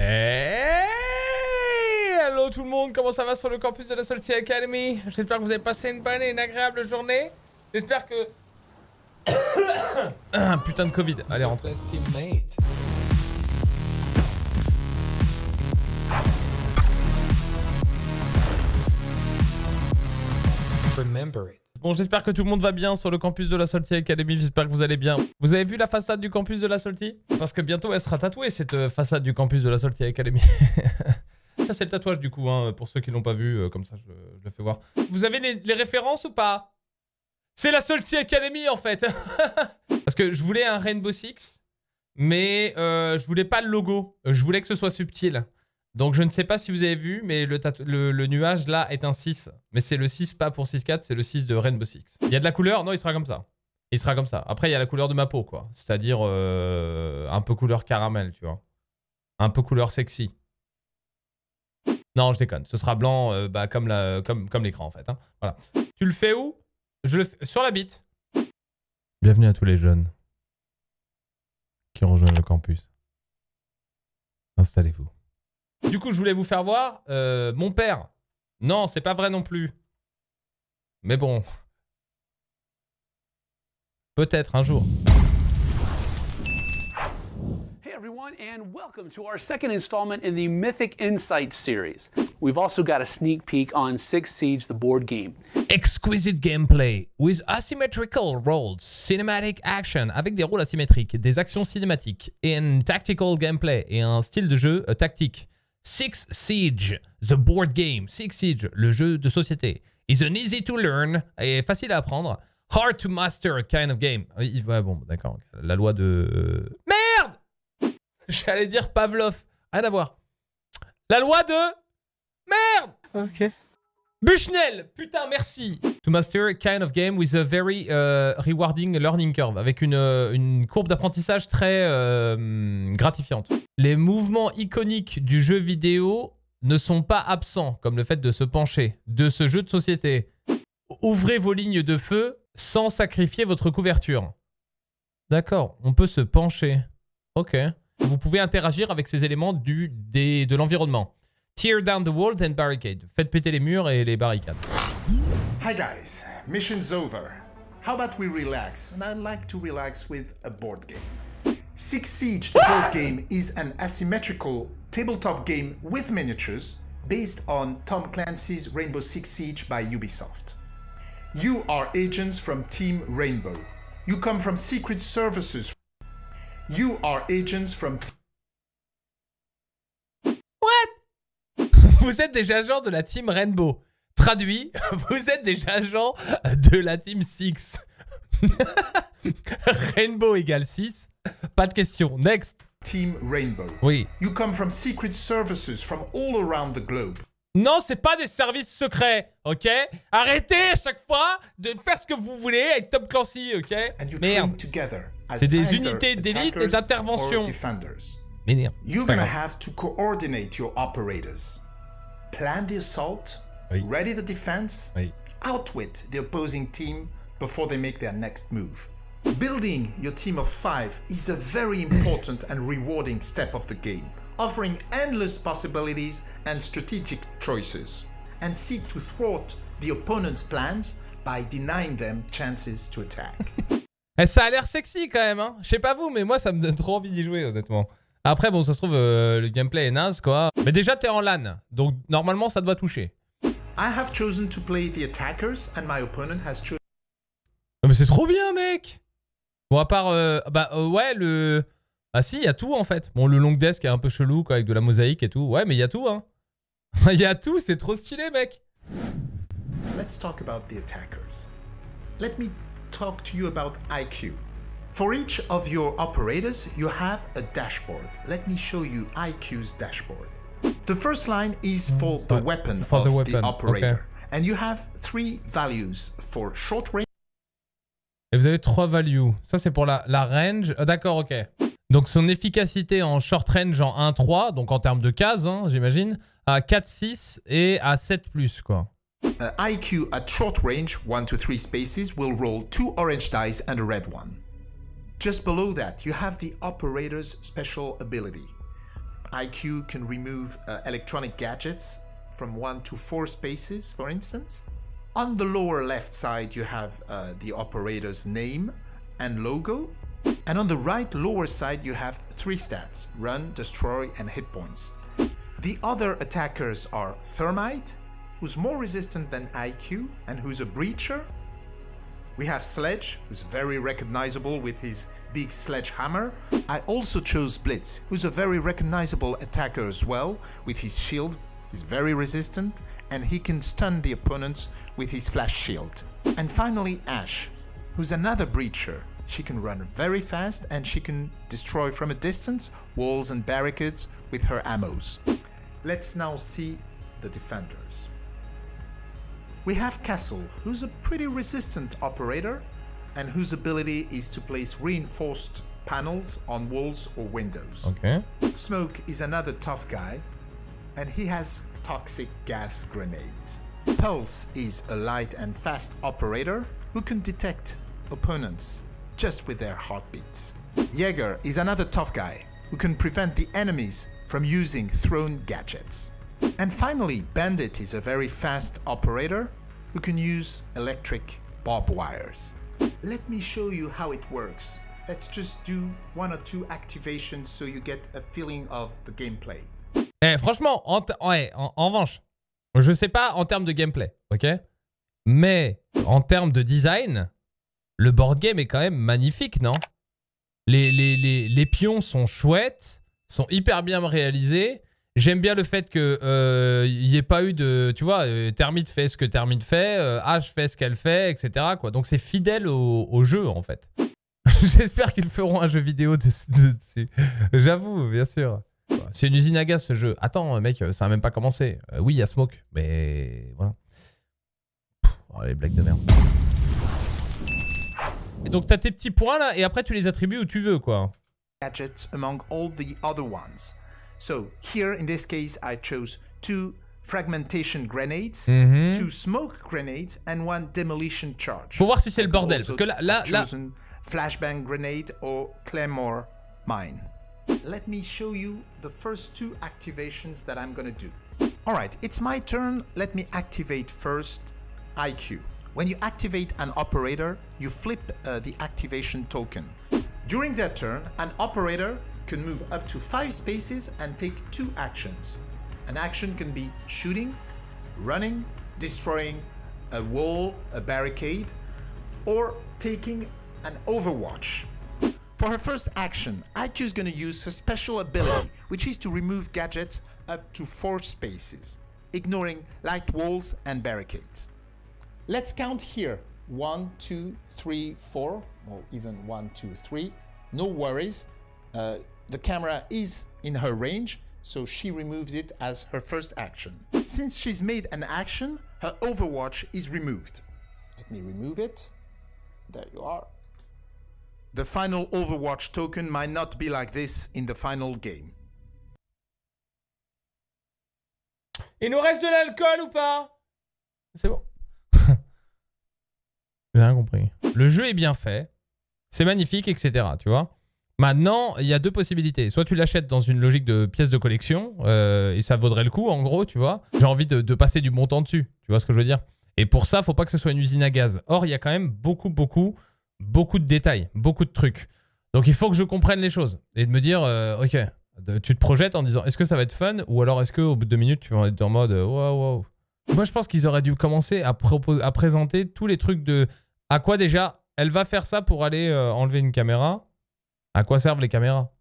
Hey Hello tout le monde, comment ça va sur le campus de la Salty Academy? J'espère que vous avez passé une bonne et une agréable journée. J'espère que... ah, putain de Covid. Allez, rentrez. Remember it. Bon, j'espère que tout le monde va bien sur le campus de la Salty Academy. J'espère que vous allez bien. Vous avez vu la façade du campus de la Salty? Parce que bientôt elle sera tatouée cette euh, façade du campus de la Salty Academy. ça c'est le tatouage du coup, hein, pour ceux qui l'ont pas vu, euh, comme ça je, le fais voir. Vous avez les, les références ou pas? C'est la Salty Academy en fait. Parce que je voulais un Rainbow Six, mais euh, je voulais pas le logo. Je voulais que ce soit subtil. Donc je ne sais pas si vous avez vu, mais le, nuage là est un 6. Mais c'est le 6 pas pour 6-4, c'est le 6 de Rainbow Six. Il y a de la couleur? Non, il sera comme ça. Il sera comme ça. Après, il y a la couleur de ma peau, quoi. C'est-à-dire euh, un peu couleur caramel, tu vois. Un peu couleur sexy. Non, je déconne. Ce sera blanc euh, bah, comme l'écran, en fait. Hein. Voilà. Tu le fais où? Je le sur la bite. Bienvenue à tous les jeunes qui rejoignent le campus. Installez-vous. Du coup, je voulais vous faire voir euh, mon père. Non, c'est pas vrai non plus. Mais bon. Peut-être un jour. Hey everyone, and welcome to our second installment in the Mythic Insights series. We've also got a sneak peek on Six Siege, the board game. Exquisite gameplay with asymmetrical roles, cinematic action avec des rôles asymétriques, des actions cinématiques, un tactical gameplay et un style de jeu euh, tactique. Six Siege, the board game. Six Siege, le jeu de société. Is an easy to learn et facile à apprendre. Hard to master kind of game. Ouais, bon, d'accord. La loi de... Merde J'allais dire Pavlov. Rien à voir. La loi de... Merde Ok. Bushnell Putain, merci To master a kind of game with a very uh, rewarding learning curve. Avec une, uh, une courbe d'apprentissage très uh, gratifiante. Les mouvements iconiques du jeu vidéo ne sont pas absents, comme le fait de se pencher, de ce jeu de société. Ouvrez vos lignes de feu sans sacrifier votre couverture. D'accord, on peut se pencher. Ok. Vous pouvez interagir avec ces éléments du, des, de l'environnement. Tear down the walls and barricade. Faites péter les murs et les barricades. Hi guys, mission's over. How about we relax? And I'd like to relax with a board game. Six Siege, the board game, is an asymmetrical tabletop game with miniatures based on Tom Clancy's Rainbow Six Siege by Ubisoft. You are agents from Team Rainbow. You come from Secret Services. You are agents from... Vous êtes des agents de la Team Rainbow. Traduit, vous êtes des agents de la Team 6. Rainbow égale 6. Pas de question. Next. Team Rainbow. Oui. You come from secret services from all around the globe. Non, c'est pas des services secrets, ok? Arrêtez à chaque fois de faire ce que vous voulez avec Tom Clancy, ok? Merde. C'est des unités d'élite et d'intervention. M'énerve. You're gonna have to coordinate your operators. Plan the assault, oui. ready the defense, oui. outwit the opposing team before they make their next move. Building your team of five is a very important and rewarding step of the game, offering endless possibilities and strategic choices, and seek to thwart the opponent's plans by denying them chances to attack. Eh, ça a l'air sexy quand même, hein. Je sais pas vous, mais moi ça me donne trop envie d'y jouer, honnêtement. Après, bon, ça se trouve, euh, le gameplay est naze, quoi. Mais déjà, t'es en LAN, donc normalement, ça doit toucher. I have chosen to play the attackers, and my opponent has chosen... mais c'est trop bien, mec Bon, à part... Euh, bah, euh, ouais, le... Ah si, il y a tout, en fait. Bon, le long desk est un peu chelou, quoi, avec de la mosaïque et tout. Ouais, mais il y a tout, hein. Il y a tout, c'est trop stylé, mec Let's talk about the attackers. Let me talk to you about IQ. For each of your operators, you have a dashboard. Let me show you IQ's dashboard. The first line is for the weapon for of the, the, weapon. operator. Okay. And you have three values for short range. Et vous avez trois values. Ça, c'est pour la, la range. Ah, D'accord, ok. Donc, son efficacité en short range en 1-3, donc en termes de cases, hein, j'imagine, à 4-6 et à 7+, quoi. Uh, IQ at short range, 1 to 3 spaces, will roll two orange dice and a red one. Just below that, you have the operator's special ability. IQ can remove uh, electronic gadgets from one to four spaces, for instance. On the lower left side, you have uh, the operator's name and logo. And on the right lower side, you have three stats run, destroy, and hit points. The other attackers are Thermite, who's more resistant than IQ and who's a breacher. We have Sledge, who's very recognizable with his big sledgehammer. I also chose Blitz, who's a very recognizable attacker as well, with his shield. He's very resistant, and he can stun the opponents with his flash shield. And finally, Ash, who's another breacher. She can run very fast and she can destroy from a distance walls and barricades with her ammos. Let's now see the defenders. We have Castle, who's a pretty resistant operator and whose ability is to place reinforced panels on walls or windows. Ok. Smoke is another tough guy, and he has toxic gas grenades. Pulse is a light and fast operator who can detect opponents just with their heartbeats. Jaeger is another tough guy who can prevent the enemies from using thrown gadgets. And finally, Bandit is a very fast operator who can use electric bob wires. Let me show you how it works. Let's just do one or two activations so you get a feeling of the gameplay. Eh, franchement, en, ouais, en, en revanche, je sais pas en termes de gameplay, ok? Mais en termes de design, le board game est quand même magnifique, non? Les, les, les, les pions sont chouettes, sont hyper bien réalisés. J'aime bien le fait qu'il n'y ait pas eu de... Tu vois, euh, Termite fait ce que Termite fait, euh, Ash fait ce qu'elle fait, etc. Donc c'est fidèle au, jeu, en fait. J'espère qu'ils feront un jeu vidéo de- de- dessus. J'avoue, bien sûr. C'est une usine à gaz ce jeu. Attends, mec, ça a même pas commencé. Euh, oui, il y a Smoke, mais voilà. Oh, les blagues de merde. Et donc t'as tes petits points là, et après tu les attribues où tu veux, quoi. gadgets among all the. So here in this case I chose two fragmentation grenades, Mhm. two smoke grenades and one demolition charge. Faut voir si c'est le bordel, parce que là, là, là, flashbang grenade or claymore mine. Let me show you the first two activations that I'm gonna do. All right, it's my turn. Let me activate first IQ. When you activate an operator, you flip uh, the activation token. During that turn, an operator can move up to five spaces and take two actions. An action can be shooting, running, destroying a wall, a barricade, or taking an overwatch. For her first action, IQ is going to use her special ability, which is to remove gadgets up to four spaces, ignoring light walls and barricades. Let's count here. One, two, three, four, or even one, two, three. No worries. Uh, the camera is in her range, so she removes it as her first action. Since she's made an action, her Overwatch is removed. Let me remove it. There you are. The final Overwatch token might not be like this in the final game. Il nous reste de l'alcool ou pas C'est bon. J'ai rien compris. Le jeu est bien fait, c'est magnifique, etc. Tu vois Maintenant, il y a deux possibilités. Soit tu l'achètes dans une logique de pièce de collection, euh, et ça vaudrait le coup, en gros, tu vois. J'ai envie de, passer du bon temps dessus, tu vois ce que je veux dire Et pour ça, faut pas que ce soit une usine à gaz. Or, il y a quand même beaucoup, beaucoup, beaucoup de détails, beaucoup de trucs. Donc il faut que je comprenne les choses et de me dire, euh, ok, tu te projettes en disant, est-ce que ça va être fun ou alors est-ce qu'au bout de deux minutes, tu vas être en mode, waouh, waouh. Moi, je pense qu'ils auraient dû commencer à, à présenter tous les trucs de, à quoi déjà, elle va faire ça pour aller euh, enlever une caméra. À quoi servent les caméras?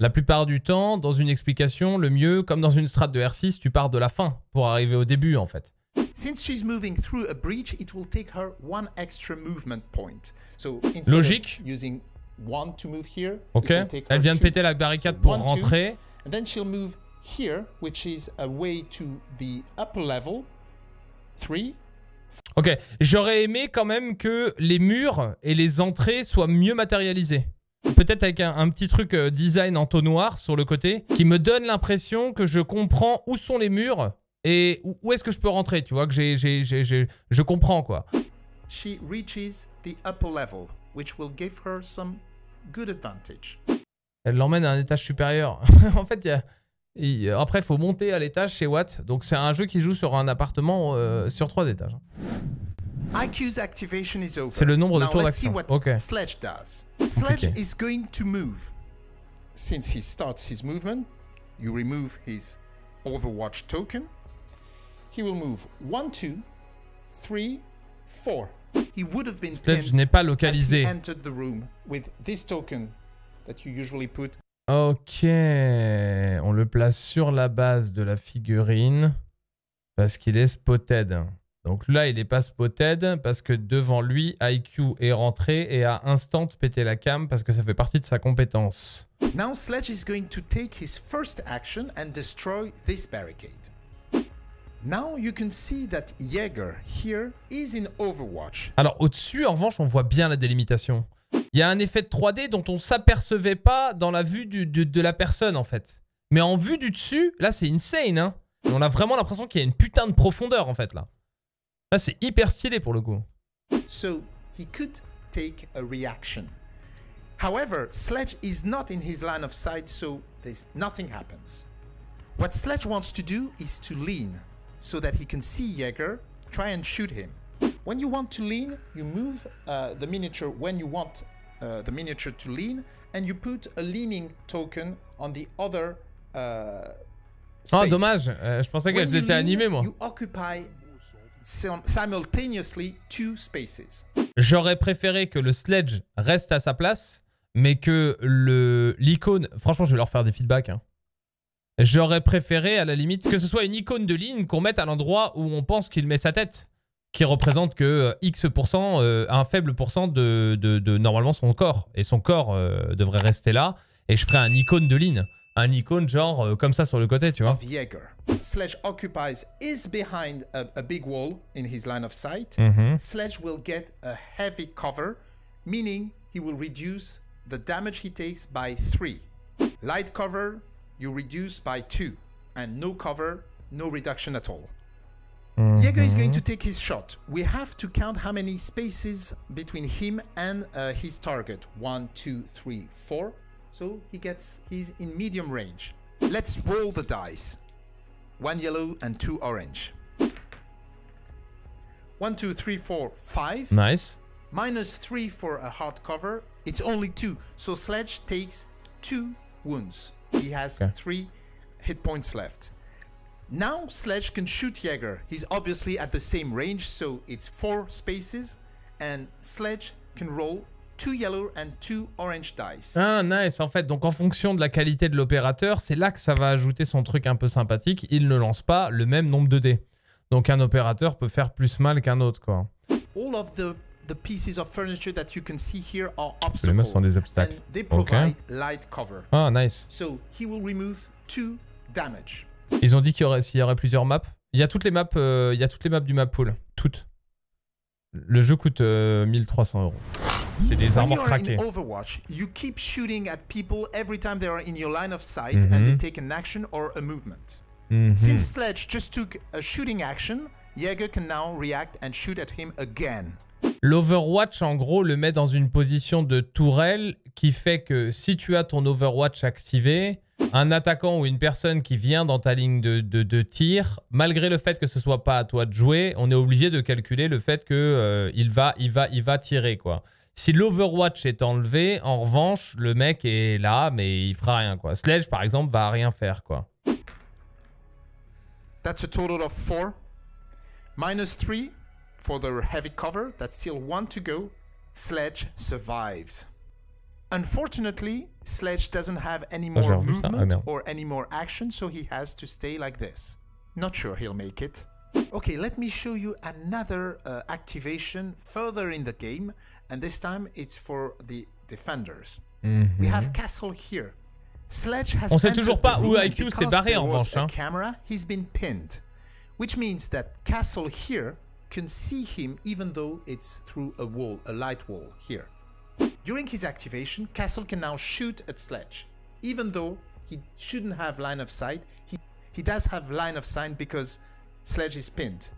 La plupart du temps, dans une explication, le mieux, comme dans une strat de R6, tu pars de la fin pour arriver au début en fait. Since she's moving through a breach, it will take her one extra movement point. So instead Logique. of using one to move here, Ok Elle vient de péter la barricade pour rentrer. And then she'll move here, which is a way to the upper level. Three. Ok, j'aurais aimé quand même que les murs et les entrées soient mieux matérialisés. Peut-être avec un, un petit truc euh, design en noir sur le côté qui me donne l'impression que je comprends où sont les murs et où, où est-ce que je peux rentrer, tu vois, que j'ai, je comprends quoi. She reaches the upper level, which will give her some good advantage. Elle l'emmène à un étage supérieur. en fait, il y a, Et, après, il faut monter à l'étage chez Watt. Donc, c'est un jeu qui joue sur un appartement euh, sur trois étages. C'est le nombre de tours d'action. what Ok. Sledge does. Sledge Compliqué. is going to move. Since he starts his movement, you remove his Overwatch token. He will move one, two, three, four. He would have been Sledge n'est pas as he localisé. entered the room with this token that you usually put Ok. On le place sur la base de la figurine parce qu'il est spotted. Donc là, il est pas spotted parce que devant lui, IQ est rentré et a instant pété la cam parce que ça fait partie de sa compétence. Now Sledge is going to take his first action and destroy this barricade. Now you can see that Jaeger here is in Overwatch. Alors au-dessus, en revanche, on voit bien la délimitation. Il y a un effet de 3D dont on s'apercevait pas dans la vue du- de, de la personne en fait. Mais en vue du dessus, là c'est insane. Hein. On a vraiment l'impression qu'il y a une putain de profondeur en fait là. Là c'est hyper stylé pour le coup. So he could take a reaction. However, Sledge is not in his line of sight, so there's nothing happens. What Sledge wants to do is to lean so that he can see Jaeger, try and shoot him. When you want to lean, you move uh, the miniature when you want uh, the miniature to lean, and you put a leaning token on the other uh, Ah dommage, euh, je pensais qu'elles étaient animées moi. You occupy sim- simultaneously two spaces. J'aurais préféré que le sledge reste à sa place, mais que l'icône. Franchement, je vais leur faire des feedbacks. hein. J'aurais préféré, à la limite, que ce soit une icône de ligne qu'on mette à l'endroit où on pense qu'il met sa tête, qui représente que euh, X%, euh, un faible pourcent de, normalement son corps. Et son corps euh, devrait rester là, et je ferai un icône de ligne. Un icône genre euh, comme ça sur le côté, tu vois. of Jaeger. Sledge occupies is behind a, a big wall in his line of sight. Mhm. Sledge will get a heavy cover, meaning he will reduce the damage he takes by 3. Light cover, you reduce by 2. And no cover, no reduction at all. Jaeger is going to take his shot. We have to count how many spaces between him and uh, his target. One, two, three, four. So he gets he's in medium range. Let's roll the dice. One yellow and two orange. One, two, three, four, five. Nice. Minus three for a hard cover. It's only two. So Sledge takes two wounds. He has Okay. three hit points left. Now Sledge can shoot Jaeger. He's obviously at the same range, so it's four spaces. And Sledge can roll two yellow and two orange dice. Ah, nice. En fait, donc en fonction de la qualité de l'opérateur, c'est là que ça va ajouter son truc un peu sympathique. Il ne lance pas le même nombre de dés. Donc un opérateur peut faire plus mal qu'un autre, quoi. All of the, the pieces of furniture that you can see here are Les obstacles. sont des obstacles. And they provide light cover. Ah, nice. So he will remove two damage. Ils ont dit qu'il y aurait, s'il y aurait plusieurs maps. Il y a toutes les maps, euh, il y a toutes les maps du map pool. Toutes. Le jeu coûte euh, 1300 euros. C'est des When armures you are craquées. in Overwatch, you keep shooting at people every time they are in your line of sight and they Mhm. take an action or a movement. Mhm. Since Sledge just took a shooting action, Jaeger can now react and shoot at him again. L'Overwatch, en gros, le met dans une position de tourelle qui fait que si tu as ton Overwatch activé, un attaquant ou une personne qui vient dans ta ligne de, de- de tir, malgré le fait que ce soit pas à toi de jouer, on est obligé de calculer le fait que euh, il va, il va, il va tirer quoi. Si l'Overwatch est enlevé, en revanche, le mec est là, mais il fera rien quoi. Sledge, par exemple, va rien faire quoi. That's a total of four. Minus three for the heavy cover. That's still one to go. Sledge survives. Unfortunately, Sledge doesn't have any j'ai more. Ah, movement or any more action, so he has to stay like this. Not sure he'll make it. Okay, let me show you another uh, activation further in the game, and this time it's for the defenders. Mhm. We have Castle here. Sledge has. On sait toujours pas où IQ s'est barré, en revanche, hein. camera, he's been pinned. Which means that Castle here can see him even though it's through a wall, a light wall here. During his activation, Castle can now shoot at Sledge. Even though he shouldn't have line of sight, he, he does have line of sight because Sledge is pinned.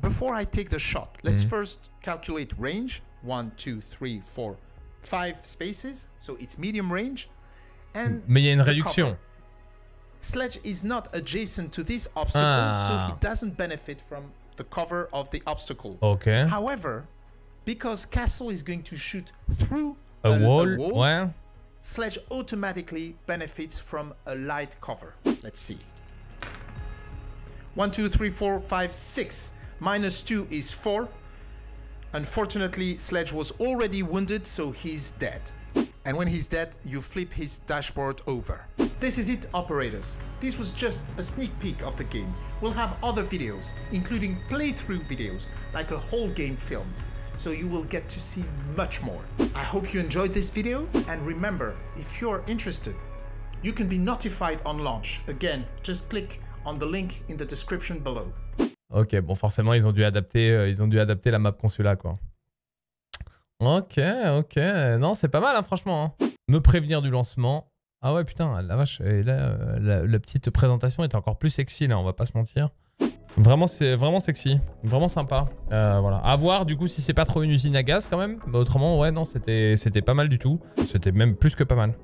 Before I take the shot, let's mm. first calculate range. One, two, three, four, five spaces. So it's medium range. And Mais il y a une réduction. Sledge is not adjacent to this obstacle, Ah. so he doesn't benefit from the cover of the obstacle. Ok. However, because Castle is going to shoot through A wall. Ouais. Sledge automatically benefits from a light cover. Let's see. 1, 2, 3, 4, 5, 6. Minus 2 is 4. Unfortunately, Sledge was already wounded, so he's dead. And when he's dead, you flip his dashboard over. This is it, operators. This was just a sneak peek of the game. We'll have other videos, including playthrough videos, like a whole game filmed. So you will get to see much more. I hope you enjoyed this video, and remember, if you're interested, you can be notified on launch. Again, just click on the link in the description below. Ok, bon, forcément, ils ont dû adapter, euh, ils ont dû adapter la map consula, quoi. Ok, ok. Non, c'est pas mal, hein, franchement. hein. Me prévenir du lancement. Ah ouais, putain, la vache. Et là, euh, la, petite présentation est encore plus sexy, là, on va pas se mentir. Vraiment, c'est vraiment sexy. Vraiment sympa. Euh, voilà. À voir, du coup, si c'est pas trop une usine à gaz, quand même. Mais autrement, ouais, non, c'était pas mal du tout. C'était même plus que pas mal.